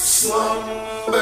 slumber.